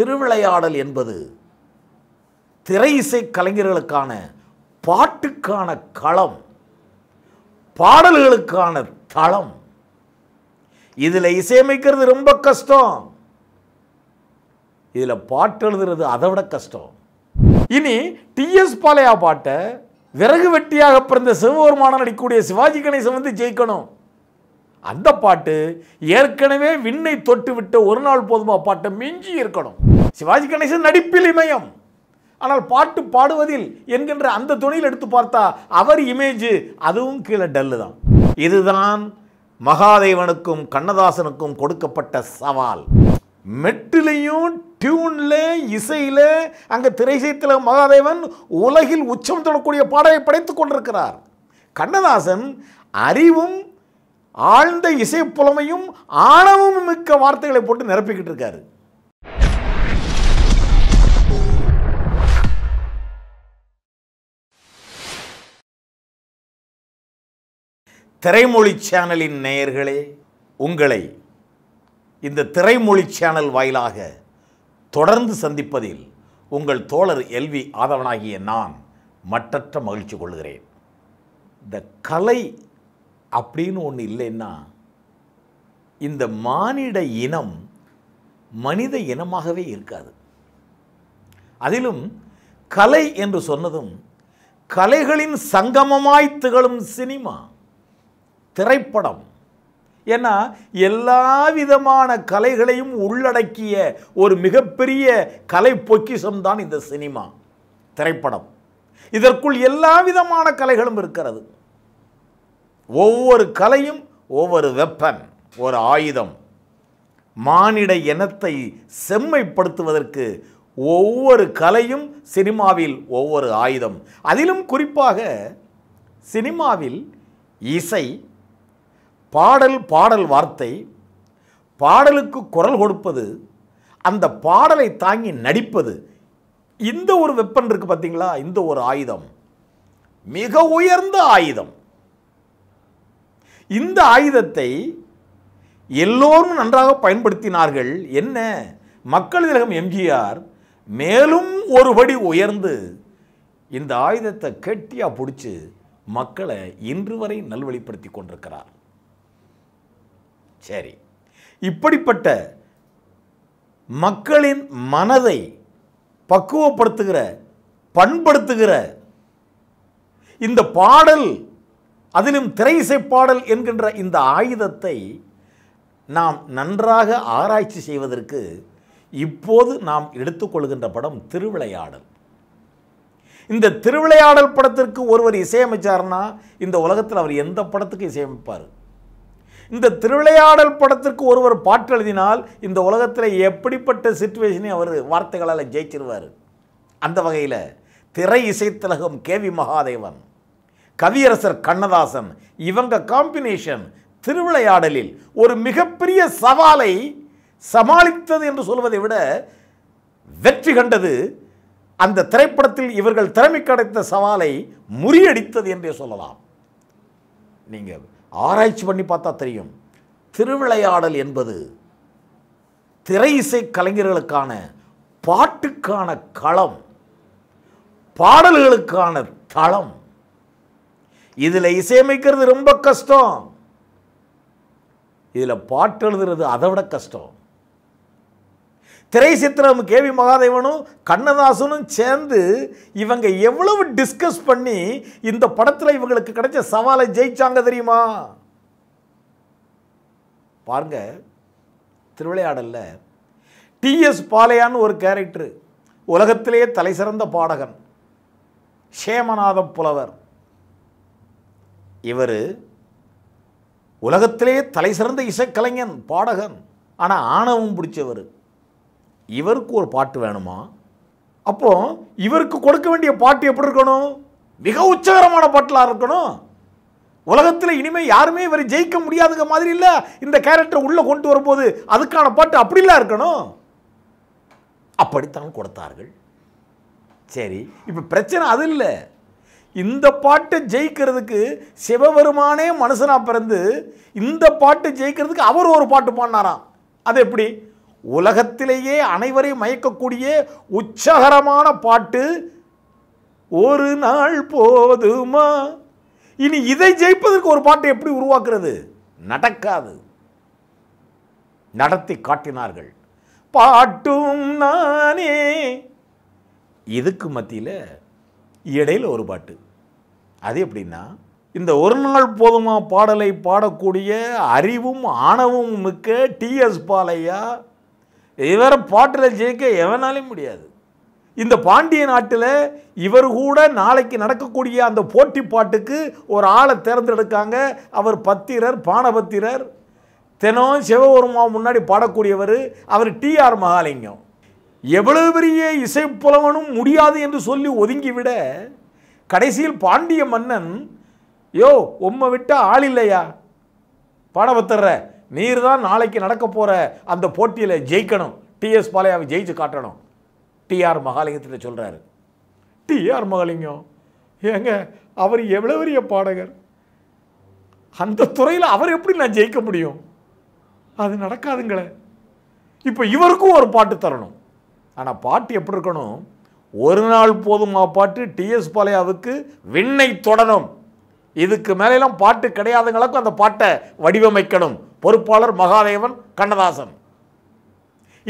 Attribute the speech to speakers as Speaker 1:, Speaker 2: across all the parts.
Speaker 1: திருவிளையாடல் என்பது திரை இசை கலைஞர்களுக்கான பாட்டுக்கான களம் பாடல்களுக்கான தளம். இதில் இசையமைக்கிறது ரொம்ப கஷ்டம். இதில் பாட்டு எழுதுறது அதை விட கஷ்டம். இனி டிஎஸ் பாலையா பாட்டை விறகு வெட்டியாக பிறந்த சிவபெருமானம் நடிக்கக்கூடிய சிவாஜி கணேசன் வந்து ஜெயிக்கணும். அந்த பாட்டு ஏற்கனவே விண்ணை தொட்டுவிட்ட ஒரு நாள் போதுமா பாட்டை மிஞ்சி இருக்கணும். சிவாஜி கணேசன் நடிப்பில் இமயம். ஆனால் பாட்டு பாடுவதில் என்கின்ற அந்த துணையில் எடுத்து பார்த்தா அவர் இமேஜ் அதுவும் கீழே டல்லு தான். இதுதான் மகாதேவனுக்கும் கண்ணதாசனுக்கும் கொடுக்கப்பட்ட சவால். மெட்டிலையும் டியூன்ல இசையில் அங்கே திரைசைத்தில் மகாதேவன் உலகில் உச்சம் தொடக்கூடிய பாடலை படைத்துக் கொண்டிருக்கிறார். கண்ணதாசன் அறிவும் ஆழ்ந்த இசை புலமையும் ஆணவமும் மிக்க வார்த்தைகளை போட்டு நிரப்பிக்கிட்டு இருக்காரு. திரைமொழி சேனலின் நேயர்களே உங்களை இந்த திரைமொழி சேனல் வாயிலாக தொடர்ந்து சந்திப்பதில் உங்கள் தோழர் எல்வி ஆதவனாகிய நான் மற்றற்ற மகிழ்ச்சி கொள்கிறேன். இந்த கலை அப்படின்னு ஒன்று இல்லைன்னா இந்த மானிட இனம் மனித இனமாகவே இருக்காது. அதிலும் கலை என்று சொன்னதும் கலைகளின் சங்கமமாய் திகழும் சினிமா திரைப்படம் ஏன்னா எல்லா விதமான கலைகளையும் உள்ளடக்கிய ஒரு மிகப்பெரிய கலை பொக்கிஷம் தான் இந்த சினிமா திரைப்படம். இதற்குள் எல்லா விதமான கலைகளும் இருக்கிறது. ஒவ்வொரு கலையும் ஒவ்வொரு வெப்பன் ஒரு ஆயுதம். மானிட இனத்தை செம்மைப்படுத்துவதற்கு ஒவ்வொரு கலையும் சினிமாவில் ஒவ்வொரு ஆயுதம். அதிலும் குறிப்பாக சினிமாவில் இசை பாடல் பாடல் வார்த்தை பாடலுக்கு குரல் கொடுப்பது அந்த பாடலை தாங்கி நடிப்பது இந்த ஒரு வெப்பன் இருக்குது பார்த்தீங்களா இந்த ஒரு ஆயுதம். மிக உயர்ந்த ஆயுதம். இந்த ஆயுதத்தை எல்லோரும் நன்றாக பயன்படுத்தினார்கள். என்ன? மக்கள் திலகம் எம்ஜிஆர் மேலும் ஒருபடி உயர்ந்து இந்த ஆயுதத்தை கெட்டியாக பிடிச்சி மக்களை இன்று வரை நல்வழிப்படுத்தி கொண்டிருக்கிறார். சரி. இப்படிப்பட்ட மக்களின் மனதை பக்குவப்படுத்துகிற பண்படுத்துகிற இந்த பாடல் அதிலும் திரை இசை பாடல் என்கின்ற இந்த ஆயுதத்தை நாம் நன்றாக ஆராய்ச்சி செய்வதற்கு இப்போது நாம் எடுத்துக்கொள்கின்ற படம் திருவிளையாடல். இந்த திருவிளையாடல் படத்திற்கு ஒருவர் இசையமைச்சார்னா இந்த உலகத்தில் அவர் எந்த படத்துக்கு இசையமைப்பார்? இந்த திருவிளையாடல் படத்திற்கு ஒருவர் பாட்டு எழுதினால் இந்த உலகத்தில் எப்படிப்பட்ட சுச்சுவேஷனையும் அவர் வார்த்தைகளால் ஜெயிச்சிருவார்? அந்த வகையில் திரை இசைத்திலகம் கே வி மகாதேவன் கவியரசர் கண்ணதாசன் இவங்க காம்பினேஷன் திருவிளையாடலில் ஒரு மிகப்பெரிய சவாலை சமாளித்தது என்று சொல்வதை விட வெற்றி கண்டது அந்த திரைப்படத்தில் இவர்கள் திறமை கிடைத்த சவாலை முறியடித்தது என்றே சொல்லலாம். நீங்கள் ஆராய்ச்சி பண்ணி பார்த்தா தெரியும். திருவிளையாடல் என்பது திரை இசை கலைஞர்களுக்கான பாட்டுக்கான களம் பாடல்களுக்கான தளம் இதில் இசையமைக்கிறது ரொம்ப கஷ்டம். இதில் பாட்டு எழுதுறது அதை விட கஷ்டம். திரை சித்திரம் கே வி மகாதேவனும் கண்ணதாசனும் சேர்ந்து இவங்க எவ்வளவு டிஸ்கஸ் பண்ணி இந்த படத்தில் இவங்களுக்கு கிடைச்ச சவாலை ஜெயிச்சாங்க தெரியுமா? பாருங்க திருவிளையாடலில் டிஎஸ் பாலையான்னு ஒரு கேரக்டர் உலகத்திலேயே தலை சிறந்த பாடகன் சேமநாத புலவர். இவர் உலகத்திலேயே தலை சிறந்த இசைக்கலைஞன் பாடகன். ஆனால் ஆணவம் பிடிச்சவர். இவருக்கு ஒரு பாட்டு வேணுமா? அப்போ இவருக்கு கொடுக்க வேண்டிய பாட்டு எப்படி இருக்கணும்? மிக உச்சகரமான பாட்டிலாக இருக்கணும். உலகத்தில் இனிமேல் யாருமே இவர் ஜெயிக்க முடியாதுங்க மாதிரி இல்லை. இந்த கேரக்டர் உள்ளே கொண்டு வரும்போது அதுக்கான பாட்டு அப்படிலாம் இருக்கணும். அப்படித்தான் கொடுத்தார்கள். சரி இப்போ பிரச்சனை அது இல்லை. இந்த பாட்டை ஜெயிக்கிறதுக்கு சிவபெருமானே மனுஷனாக பிறந்து இந்த பாட்டு ஜெயிக்கிறதுக்கு அவர் ஒரு பாட்டு பாடினாராம். அது எப்படி? உலகத்திலேயே அனைவரையும் மயக்கக்கூடிய உச்சகரமான பாட்டு ஒரு நாள் போதுமா? இனி இதை ஜெயிப்பதற்கு ஒரு பாட்டை எப்படி உருவாக்குறது? நடக்காது. நடத்தி காட்டினார்கள். பாட்டும் நானே. இதுக்கு மத்தியில் இடையில் ஒரு பாட்டு. அது எப்படின்னா இந்த ஒரு நாள் போதுமா பாடலை பாடக்கூடிய அறிவும் ஆணவும் மிக்க டிஎஸ் பாலையா? இவரை பாட்டில் ஜெயிக்க எவனாலையும் முடியாது. இந்த பாண்டிய நாட்டில் இவர் கூட நாளைக்கு நடக்கக்கூடிய அந்த போட்டி பாட்டுக்கு ஒரு ஆளை தேர்ந்தெடுக்காங்க. அவர் பத்திரர் பானபத்திரர் தினம் சிவபெருமா முன்னாடி பாடக்கூடியவர் அவர் டிஆர் மகாலிங்கம். எவ்வளவு பெரிய இசைப்புலவனும் முடியாது என்று சொல்லி ஒதுங்கிவிட கடைசியில் பாண்டிய மன்னன் யோ உம்மை விட்டா ஆள் இல்லையா? பாடபத்திர நீர் தான் நாளைக்கு நடக்க போகிற அந்த போட்டியில் ஜெயிக்கணும். டிஎஸ் பாலையாவை ஜெயிச்சு காட்டணும். டிஆர் மகாலிங்கத்தில் சொல்கிறாரு டிஆர் மகாலிங்கம் ஏங்க அவர் எவ்வளோ பெரிய பாடகர்? அந்த துறையில் அவர் எப்படி நான் ஜெயிக்க முடியும்? அது நடக்காதுங்களே. இப்போ இவருக்கும் ஒரு பாட்டு தரணும். ஆனால் பாட்டு எப்படி இருக்கணும்? ஒரு நாள் போதுமா பாட்டு டிஎஸ் பாலையாவுக்கு விண்ணை தொடரும் இதுக்கு மேலெல்லாம் பாட்டு கிடையாதுங்களுக்கும் அந்த பாட்டை வடிவமைக்கணும். பொறுப்பாளர் மகாதேவன் கண்ணதாசன்.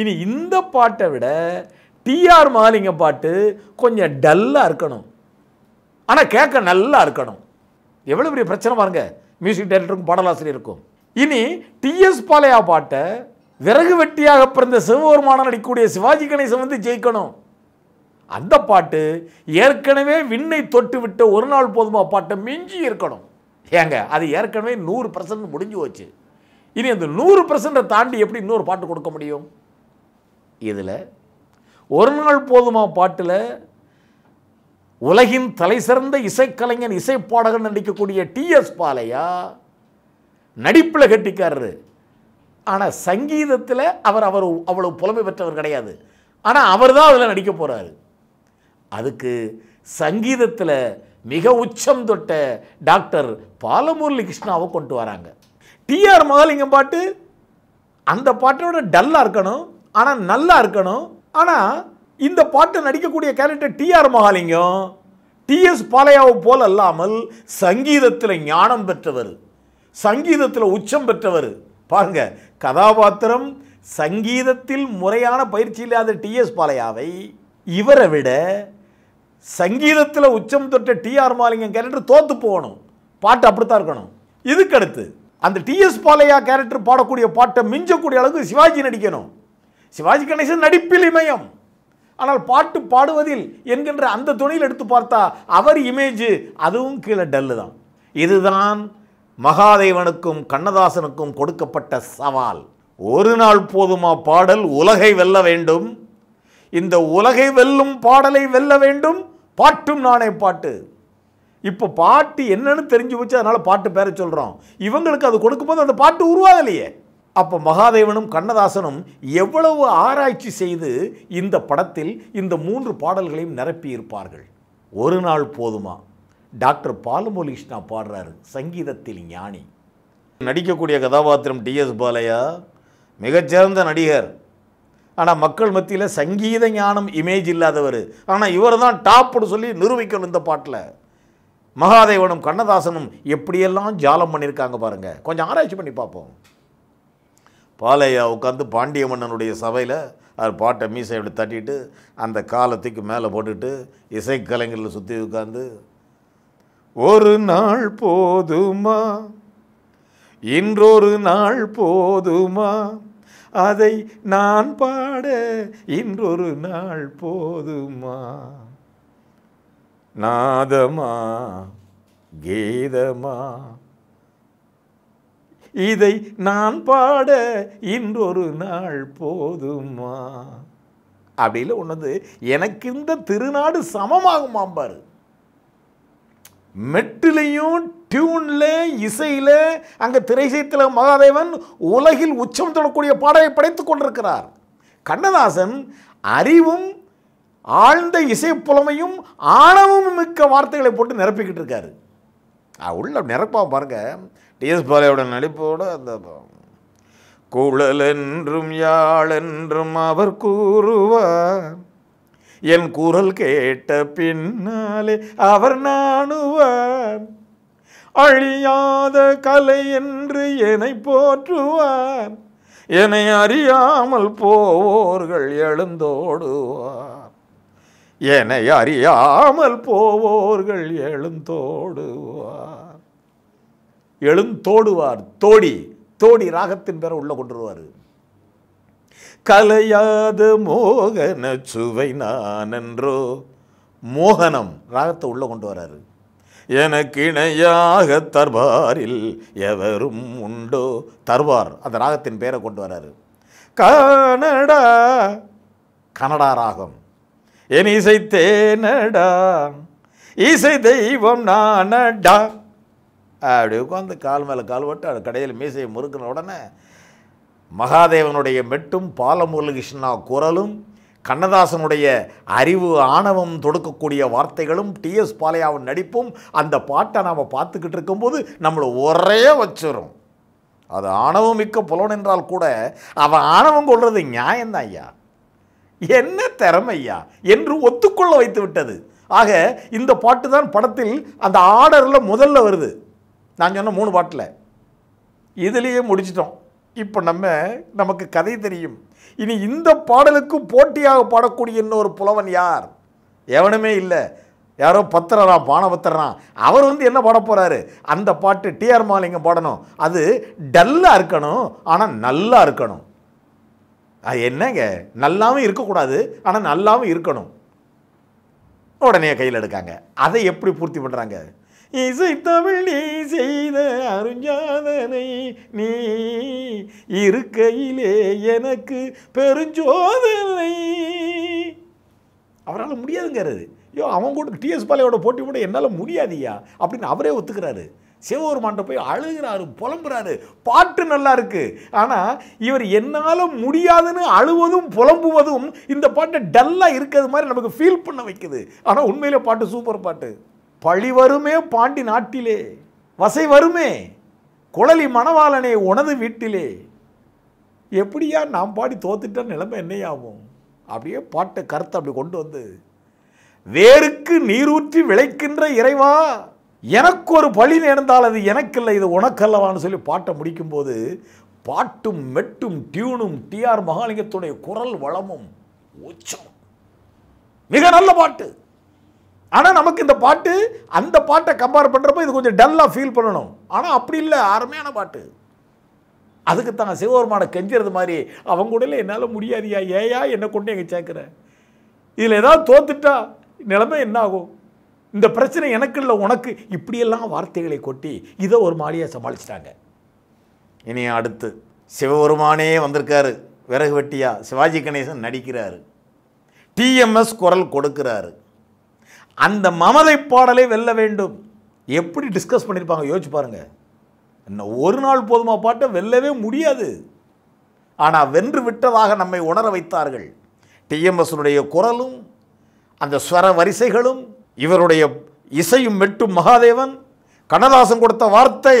Speaker 1: இனி இந்த பாட்டை விட டிஆர் மகாலிங்க பாட்டு கொஞ்சம் டல்லாக இருக்கணும். ஆனால் கேட்க நல்லா இருக்கணும். எவ்வளோ பெரிய பிரச்சனை பாருங்க. மியூசிக் டைரக்டருக்கும் பாடலாசிரியருக்கும். இனி டிஎஸ் பாலையா பாட்டை விறகு வெட்டியாக பிறந்த சிவபெருமானம் நடிக்கக்கூடிய சிவாஜி கணேசன் வந்து ஜெயிக்கணும். அந்த பாட்டு ஏற்கனவே விண்ணை தொட்டு விட்ட ஒரு நாள் போதுமா பாட்டை மிஞ்சி இருக்கணும். ஏங்க அது ஏற்கனவே நூறு பர்சன்ட் முடிஞ்சு போச்சு. இனி அந்த நூறு பர்சன்ட்டை தாண்டி எப்படி இன்னொரு பாட்டு கொடுக்க முடியும்? இதில் ஒரு நாள் போதுமா பாட்டில் உலகின் தலை சிறந்த இசைக்கலைஞன் இசைப்பாடகன் நடிக்கக்கூடிய டிஎஸ் பாலையா நடிப்பில் கட்டிக்காரரு. ஆனால் சங்கீதத்தில் அவர் அவர் அவ்வளவு புலமை பெற்றவர் கிடையாது. ஆனால் அவர் தான் அதில் நடிக்க போகிறாரு அதுக்கு சங்கீதத்தில் மிக உச்சம் தொட்ட டாக்டர் பாலமுரளி கிருஷ்ணாவை கொண்டு வராங்க. டிஆர் மகாலிங்கம் பாட்டு அந்த பாட்டோட டல்லாக இருக்கணும் ஆனால் நல்லா இருக்கணும். ஆனால் இந்த பாட்டை நடிக்கக்கூடிய கேரக்டர் டிஆர் மகாலிங்கம் டிஎஸ் பாலையாவை போல் அல்லாமல் சங்கீதத்தில் ஞானம் பெற்றவர் சங்கீதத்தில் உச்சம் பெற்றவர் பாருங்க கதாபாத்திரம் சங்கீதத்தில் முறையான பயிற்சி இல்லாத டிஎஸ் பாலையாவை இவரை விட சங்கீதத்தில் உச்சம் தொட்ட டிஆர் மாலிங்கன் கேரக்டர் தோத்து போகணும். பாட்டு அப்படித்தான் இருக்கணும். இதுக்கடுத்து அந்த டிஎஸ் பாலையா கேரக்டர் பாடக்கூடிய பாட்டை மிஞ்சக்கூடிய அளவுக்கு சிவாஜி நடிக்கணும். சிவாஜி கணேசன் நடிப்பில் இமயம். ஆனால் பாட்டு பாடுவதில் என்கின்ற அந்த துணையில் எடுத்து பார்த்தா அவர் இமேஜ் அதுவும் கீழே டல்லு தான். இதுதான் மகாதேவனுக்கும் கண்ணதாசனுக்கும் கொடுக்கப்பட்ட சவால் ஒரு நாள் போதுமா பாடல் உலகை வெல்ல வேண்டும்? இந்த உலகை வெல்லும் பாடலை வெல்ல வேண்டும்? பாட்டும் நானே பாட்டு. இப்போ பாட்டு என்னன்னு தெரிஞ்சு வச்சு அதனால் பாட்டு பேர சொல்கிறோம் இவங்களுக்கு அது கொடுக்கும்போது அந்த பாட்டு உருவாகலையே. அப்போ மகாதேவனும் கண்ணதாசனும் எவ்வளவு ஆராய்ச்சி செய்து இந்த படத்தில் இந்த மூன்று பாடல்களையும் நிரப்பியிருப்பார்கள்? ஒரு நாள் போதுமா? டாக்டர் பாலுமொழிகிருஷ்ணா பாடுறாரு சங்கீதத்தில் ஞானி. நடிக்கக்கூடிய கதாபாத்திரம் டிஎஸ் பாலையா மிகச்சிறந்த நடிகர். ஆனால் மக்கள் மத்தியில் சங்கீத ஞானம் இமேஜ் இல்லாதவர். ஆனால் இவர் தான் டாப்னு சொல்லி நிரூபிக்கணும் இந்த பாட்டில். மகாதேவனும் கண்ணதாசனும் எப்படியெல்லாம் ஜாலம் பண்ணியிருக்காங்க பாருங்கள் கொஞ்சம் ஆராய்ச்சி பண்ணி பார்ப்போம். பாலையா உட்காந்து பாண்டிய மன்னனுடைய சபையில் அவர் பாட்டை மீசை அப்படி தட்டிட்டு அந்த காலத்துக்கு மேலே போட்டுட்டு இசைக்கலைஞரில் சுற்றி உட்காந்து ஒரு நாள் போதுமா? இன்றொரு நாள் போதுமா? அதை நான் பாட இன்றொரு நாள் போதுமா? நாதமா? கீதமா? இதை நான் பாட இன்றொரு நாள் போதுமா? அப்படில ஒன்று எனக்கு இந்த திருநாடு சமமாகுமாம்பாரு மெட்டிலையும் டியூனில் இசையில் அங்கே திரைசைத்தில் மகாதேவன் உலகில் உச்சம் தொடக்கூடிய பாடலை படைத்துக் கொண்டிருக்கிறார். கண்ணதாசன் அறிவும் ஆழ்ந்த இசை புலமையும் ஆணவமும் மிக்க வார்த்தைகளை போட்டு நிரப்பிக்கிட்டு இருக்காரு. உள்ள நிரப்பா பாருங்க. டிஎஸ் பாலையோட நடிப்போட அந்த குழல் என்றும் யாழ் யாழென்றும் அவர் கூறுவார். என் குரல் கேட்ட பின்னாலே அவர் நாணுவார். அழியாத கலை என்று என்னை போற்றுவார். என்னை அறியாமல் போவோர்கள் எழுந்தோடுவார். என்னை அறியாமல் போவோர்கள் எழுந்தோடுவார். எழுந்தோடுவார். தோடி தோடி ராகத்தின் பேரை உள்ள கொண்டுருவார். கலையாத மோகன சுவை நான் என்றோ மோகனம் ராகத்தை உள்ள கொண்டு வராரு. எனக்கு இணையாக தர்பாரில் எவரும் உண்டோ? தர்பார் அந்த ராகத்தின் பேரை கொண்டு வராரு. கனடா கனடா ராகம். என் இசை தேனடா இசை தெய்வம் நானடா. அப்படி உட்காந்து கால் மேலே கால் போட்டு அது கடையில் மீசையை முறுக்கின உடனே மகாதேவனுடைய மெட்டும் பாலமுருகிருஷ்ணா குரலும் கண்ணதாசனுடைய அறிவு ஆணவம் தொடுக்கக்கூடிய வார்த்தைகளும் டிஎஸ் பாலையாவின் நடிப்பும் அந்த பாட்டை நாம் பார்த்துக்கிட்டு இருக்கும்போது நம்மளை ஒரே வச்சிரும். அது ஆணவம் மிக்க புலன் என்றால் கூட அவன் ஆணவம் கொள்வது நியாயம்தான் ஐயா. என்ன திறமை ஐயா? என்று ஒத்துக்கொள்ள வைத்து விட்டது. ஆக இந்த பாட்டு தான் படத்தில் அந்த ஆர்டரில் முதல்ல வருது. நான் சொன்ன மூணு பாட்டில். இதுலேயே முடிச்சிட்டோம். இப்போ நம்ம நமக்கு கதை தெரியும். இனி இந்த பாடலுக்கு போட்டியாக பாடக்கூடிய இன்னொரு புலவன் யார்? எவனுமே இல்லை. யாரோ பத்திரரா பானபத்திரரா அவர் வந்து என்ன பாட போகிறாரு அந்த பாட்டு டிஆர் மாலிங்கம் பாடணும். அது டல்லாக இருக்கணும் ஆனால் நல்லா இருக்கணும். அது என்னங்க? நல்லாவும் இருக்கக்கூடாது ஆனால் நல்லாவும் இருக்கணும். உடனே கையில் எடுக்காங்க. அதை எப்படி பூர்த்தி பண்ணுறாங்க இசை தமிழ் நீ செய்த அருஞ்சாதனை நீ இருக்கையிலே எனக்கு பெருஞ்சோதனை. அவரால் முடியாதுங்கிறது. ஐயோ அவன் கூட டிஎஸ் பாலையோட போட்டி போட என்னால் முடியாதியா? அப்படின்னு அவரே ஒத்துக்கிறாரு. சிவபெருமான்ட்ட போய் அழுகிறாரு புலம்புறாரு. பாட்டு நல்லா இருக்கு. ஆனால் இவர் என்னால் முடியாதுன்னு அழுவதும் புலம்புவதும் இந்த பாட்டை டல்லாக இருக்கிறது மாதிரி நமக்கு ஃபீல் பண்ண வைக்குது. ஆனால் உண்மையிலே பாட்டு சூப்பர் பாட்டு. பழி வருமே பாண்டி நாட்டிலே வசை வருமே குழலி மணவாளனே உனது வீட்டிலே. எப்படியா நாம் பாடி தோத்துட்ட நிலைமை என்னையாகும் அப்படியே பாட்டை கருத்தை அப்படி கொண்டு வந்து வேருக்கு நீரூற்றி விளைக்கின்ற இறைவா எனக்கு ஒரு பழி நேர்ந்தால் அது எனக்கில்லை இது உனக்கல்லவான்னு சொல்லி பாட்டை முடிக்கும்போது பாட்டும் மெட்டும் டியூனும் டிஆர் மகாலிங்கத்துடைய குரல் வளமும் உச்சம் மிக நல்ல பாட்டு. ஆனால் நமக்கு இந்த பாட்டு அந்த பாட்டை கம்பேர் பண்ணுறப்போ இது கொஞ்சம் டல்லாக ஃபீல் பண்ணணும். ஆனால் அப்படி இல்லை அருமையான பாட்டு. அதுக்கு தான் சிவபெருமானை கெஞ்சுறது மாதிரி அவங்க கூட என்னால் முடியாதியா? ஏயா? என்னை கொண்டு எங்கே சேர்க்குற? இதில் ஏதாவது தோத்துட்டா நிலைமை என்ன ஆகும்? இந்த பிரச்சனை எனக்கு இல்லை உனக்கு. இப்படியெல்லாம் வார்த்தைகளை கொட்டி இதை ஒரு மாடியாக சமாளிச்சிட்டாங்க. இனி அடுத்து சிவபெருமானே வந்திருக்காரு. விறகு வெட்டியா சிவாஜி கணேசன் நடிக்கிறாரு. டிஎம்எஸ் குரல் கொடுக்கிறாரு. அந்த மமதை பாடலை வெல்ல வேண்டும். எப்படி டிஸ்கஸ் பண்ணியிருப்பாங்க யோசிச்சு பாருங்க. இன்னும் ஒரு நாள் போதுமா பாட்டை வெல்லவே முடியாது. ஆனால் வென்று விட்டதாக நம்மை உணர வைத்தார்கள். டிஎம்எஸ்னுடைய குரலும் அந்த ஸ்வர வரிசைகளும் இவருடைய இசையும் மெட்டும் மகாதேவன் கண்ணதாசன் கொடுத்த வார்த்தை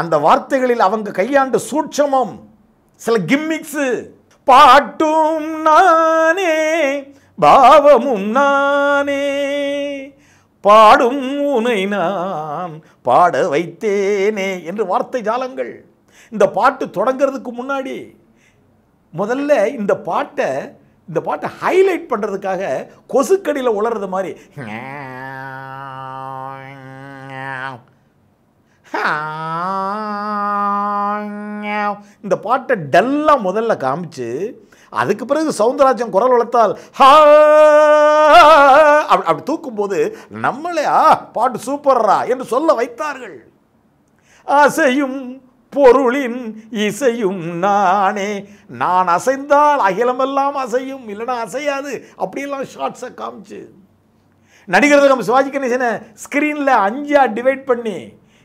Speaker 1: அந்த வார்த்தைகளில் அவங்க கையாண்டு சூட்சமம் சில கிம்மிக்ஸு பாட்டும் நானே பாவமும் நானே. பாடும் உனை நான் பாட வைத்தேனே என்று வார்த்தை ஜாலங்கள். இந்த பாட்டு தொடங்கிறதுக்கு முன்னாடி முதல்ல இந்த பாட்டை இந்த பாட்டை ஹைலைட் பண்ணுறதுக்காக கொசுக்கடியில் உளறது மாதிரி. இந்த பாட்டை டல்லாக முதல்ல காமிச்சு அதுக்கு பிறகு சவுந்தரராஜன் குரல் வளர்த்தால் ஹா! அப்படி அப்படி தூக்கும்போது நம்மளே ஆ பாட்டு சூப்பர்ரா என்று சொல்ல வைத்தார்கள். அசையும் பொருளின் இசையும் நானே. நான் அசைந்தால் அகிலமெல்லாம் அசையும் இல்லைனா அசையாது. அப்படியெல்லாம் ஷார்ட்ஸை காமிச்சு. நடிகர் நம்ம சிவாஜி கணேசனை ஸ்க்ரீனில் அஞ்சா டிவைட் பண்ணி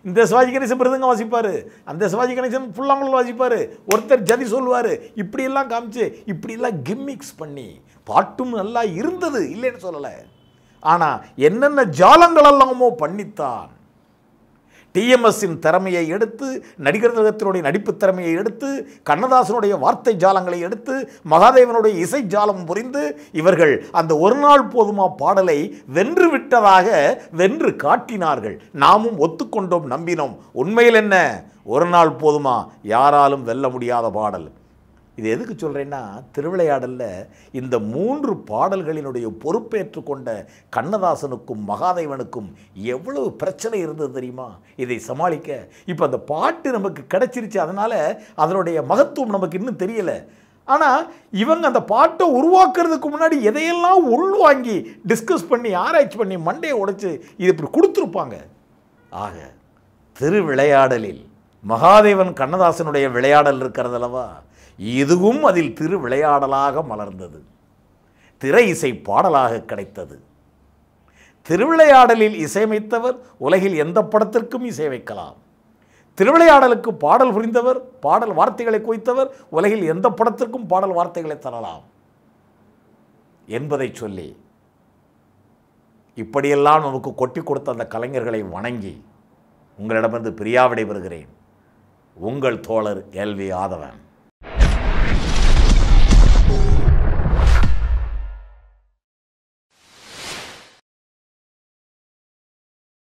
Speaker 1: இந்த சிவாஜி கணேசன் மிருதங்கம் வாசிப்பார்? அந்த சிவாஜி கணேசன் புல்லாங்குழல் வாசிப்பார். ஒருத்தர் ஜதி சொல்லுவார். இப்படியெல்லாம் காமிச்சு இப்படியெல்லாம் கிம்மிக்ஸ் பண்ணி பாட்டும் நல்லா இருந்தது இல்லைன்னு சொல்லலை. ஆனால் என்னென்ன ஜாலங்கள் எல்லாமோ பண்ணித்தான். டிஎம்எஸ்ஸின் திறமையை எடுத்து நடிகர் திலகத்தினுடைய நடிப்பு திறமையை எடுத்து கண்ணதாசனுடைய வார்த்தை ஜாலங்களை எடுத்து மகாதேவனுடைய இசை ஜாலம் புரிந்து இவர்கள் அந்த ஒரு நாள் போதுமா பாடலை வென்று விட்டதாக வென்று காட்டினார்கள். நாமும் ஒத்துக்கொண்டோம் நம்பினோம். உண்மையில் என்ன? ஒரு நாள் போதுமா? யாராலும் வெல்ல முடியாத பாடல். இது எதுக்கு சொல்கிறேன்னா திருவிளையாடலில் இந்த மூன்று பாடல்களினுடைய பொறுப்பேற்று கொண்ட கண்ணதாசனுக்கும் மகாதேவனுக்கும் எவ்வளவு பிரச்சனை இருந்தது தெரியுமா? இதை சமாளிக்க. இப்போ அந்த பாட்டு நமக்கு கிடச்சிருச்சு அதனால் அதனுடைய மகத்துவம் நமக்கு இன்னும் தெரியலை. ஆனால் இவங்க அந்த பாட்டை உருவாக்குறதுக்கு முன்னாடி எதையெல்லாம் உள்வாங்கி டிஸ்கஸ் பண்ணி ஆராய்ச்சி பண்ணி மண்டையை உடைச்சி இது இப்படி கொடுத்துருப்பாங்க? ஆக திருவிளையாடலில் மகாதேவன் கண்ணதாசனுடைய விளையாடல் இருக்கிறதல்லவா? இதுவும் அதில் திரு விளையாடலாக மலர்ந்தது. திரை இசை பாடலாக கிடைத்தது. திருவிளையாடலில் இசையமைத்தவர் உலகில் எந்த படத்திற்கும் இசையமைக்கலாம் திருவிளையாடலுக்கு பாடல் புரிந்தவர் பாடல் வார்த்தைகளை குவித்தவர் உலகில் எந்த படத்திற்கும் பாடல் வார்த்தைகளை தரலாம். என்பதை சொல்லி இப்படியெல்லாம் நமக்கு கொட்டி கொடுத்த அந்த கலைஞர்களை வணங்கி உங்களிடமிருந்து பிரியாவிடை பெறுகிறேன். உங்கள் தோழர் எல்வி ஆதவன்.